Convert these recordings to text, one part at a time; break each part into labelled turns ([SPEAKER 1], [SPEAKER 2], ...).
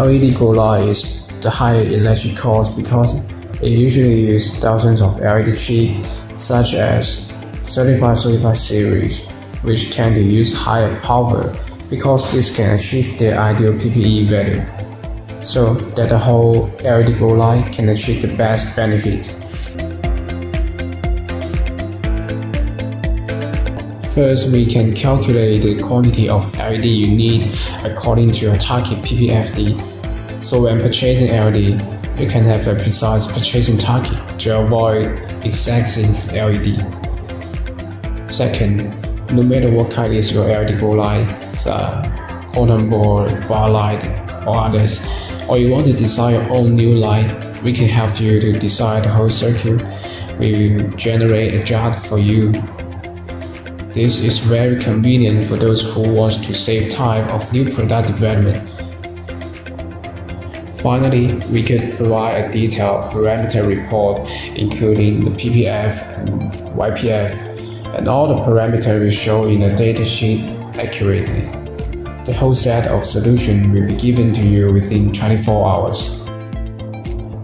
[SPEAKER 1] LED grow light is the higher electric cost because it usually uses thousands of LED chips such as 3535 series, which tend to use higher power because this can achieve their ideal PPE value, so that the whole LED grow light can achieve the best benefit. First, we can calculate the quantity of LED you need according to your target PPFD. So when purchasing LED, you can have a precise purchasing target to avoid excessive LED. Second, no matter what kind is your LED grow light, the quantum board, bar light, or others, or you want to design your own new light, we can help you to design the whole circuit. We will generate a chart for you this is very convenient for those who want to save time of new product development. Finally, we could provide a detailed parameter report including the PPF and YPF and all the parameters we show in the datasheet accurately. The whole set of solution will be given to you within 24 hours.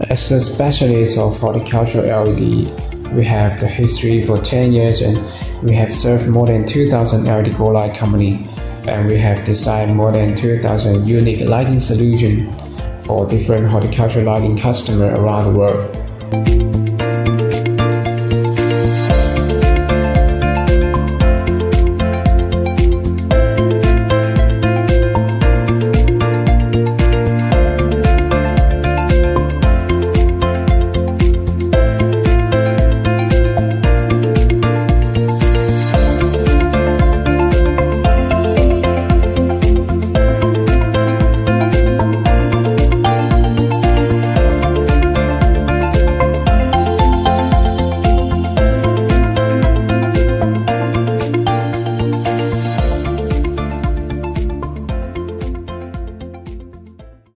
[SPEAKER 1] As a specialist of horticultural LED, we have the history for 10 years and we have served more than 2,000 LED grow light company and we have designed more than 2,000 unique lighting solutions for different horticultural lighting customers around the world.